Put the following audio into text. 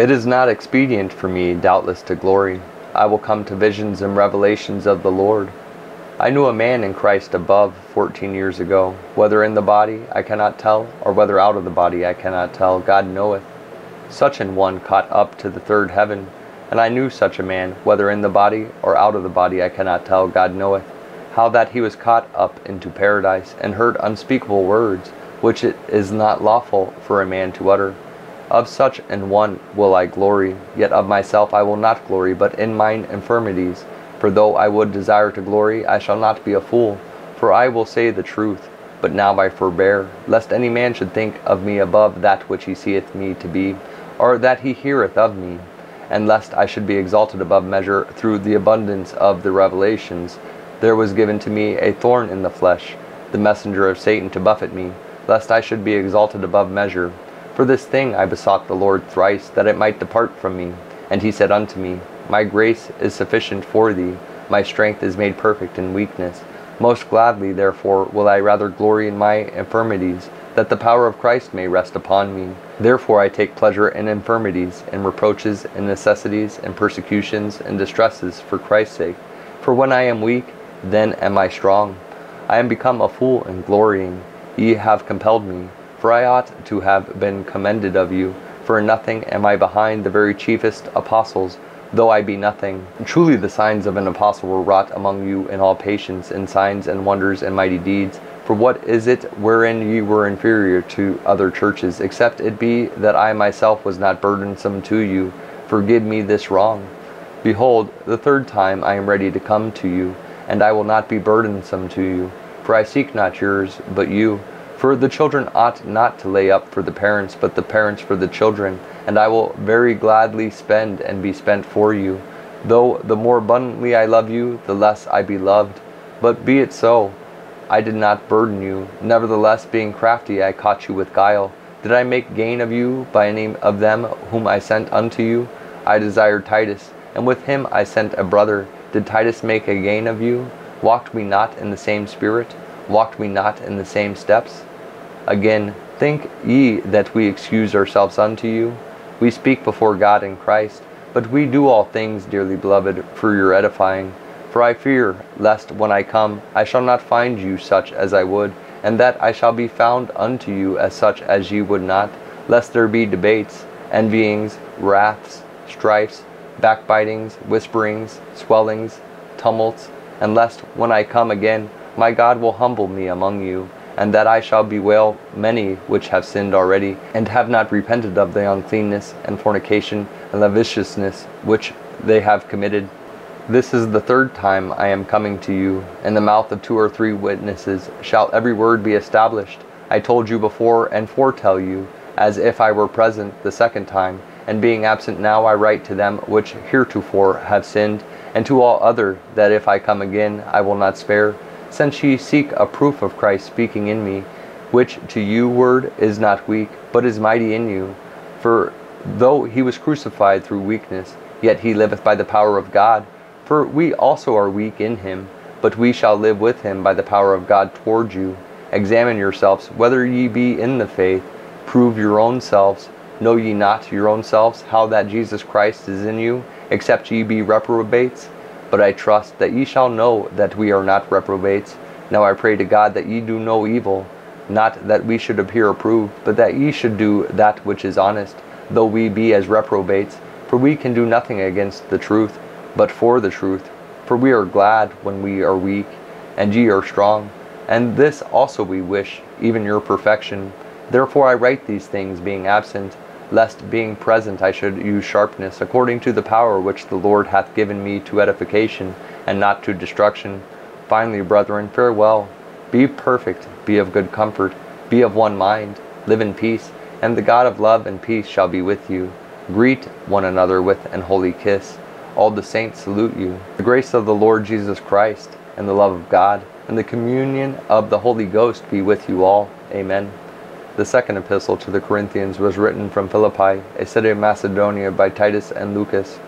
It is not expedient for me, doubtless, to glory. I will come to visions and revelations of the Lord. I knew a man in Christ above fourteen years ago, whether in the body I cannot tell, or whether out of the body I cannot tell, God knoweth. Such an one caught up to the third heaven, and I knew such a man, whether in the body or out of the body I cannot tell, God knoweth, how that he was caught up into paradise, and heard unspeakable words, which it is not lawful for a man to utter. Of such an one will I glory, yet of myself I will not glory, but in mine infirmities for though I would desire to glory, I shall not be a fool, for I will say the truth. But now I forbear, lest any man should think of me above that which he seeth me to be, or that he heareth of me, and lest I should be exalted above measure through the abundance of the revelations. There was given to me a thorn in the flesh, the messenger of Satan to buffet me, lest I should be exalted above measure. For this thing I besought the Lord thrice, that it might depart from me. And he said unto me, my grace is sufficient for thee, my strength is made perfect in weakness. Most gladly, therefore, will I rather glory in my infirmities, that the power of Christ may rest upon me. Therefore I take pleasure in infirmities, in reproaches, in necessities, in persecutions, and distresses, for Christ's sake. For when I am weak, then am I strong. I am become a fool in glorying. Ye have compelled me, for I ought to have been commended of you. For in nothing am I behind the very chiefest apostles, though I be nothing. Truly the signs of an apostle were wrought among you in all patience, in signs and wonders and mighty deeds. For what is it wherein ye were inferior to other churches, except it be that I myself was not burdensome to you? Forgive me this wrong. Behold, the third time I am ready to come to you, and I will not be burdensome to you. For I seek not yours, but you. For the children ought not to lay up for the parents, but the parents for the children and I will very gladly spend and be spent for you. Though the more abundantly I love you, the less I be loved. But be it so. I did not burden you. Nevertheless, being crafty, I caught you with guile. Did I make gain of you by any of them whom I sent unto you? I desired Titus, and with him I sent a brother. Did Titus make a gain of you? Walked we not in the same spirit? Walked we not in the same steps? Again, think ye that we excuse ourselves unto you? We speak before God in Christ, but we do all things, dearly beloved, for your edifying. For I fear lest when I come I shall not find you such as I would, and that I shall be found unto you as such as ye would not, lest there be debates, envyings, wraths, strifes, backbitings, whisperings, swellings, tumults, and lest when I come again my God will humble me among you and that I shall bewail many which have sinned already, and have not repented of the uncleanness and fornication and lasciviousness which they have committed. This is the third time I am coming to you. In the mouth of two or three witnesses shall every word be established. I told you before and foretell you, as if I were present the second time. And being absent now, I write to them which heretofore have sinned, and to all other, that if I come again, I will not spare since ye seek a proof of Christ speaking in me, which to you word is not weak, but is mighty in you. For though he was crucified through weakness, yet he liveth by the power of God. For we also are weak in him, but we shall live with him by the power of God toward you. Examine yourselves whether ye be in the faith. Prove your own selves. Know ye not your own selves how that Jesus Christ is in you, except ye be reprobates? But I trust that ye shall know that we are not reprobates. Now I pray to God that ye do no evil, not that we should appear approved, but that ye should do that which is honest, though we be as reprobates. For we can do nothing against the truth, but for the truth. For we are glad when we are weak, and ye are strong. And this also we wish, even your perfection. Therefore I write these things, being absent lest being present I should use sharpness, according to the power which the Lord hath given me to edification, and not to destruction. Finally, brethren, farewell. Be perfect, be of good comfort, be of one mind, live in peace, and the God of love and peace shall be with you. Greet one another with an holy kiss. All the saints salute you. The grace of the Lord Jesus Christ, and the love of God, and the communion of the Holy Ghost be with you all. Amen. The second epistle to the Corinthians was written from Philippi, a city of Macedonia, by Titus and Lucas.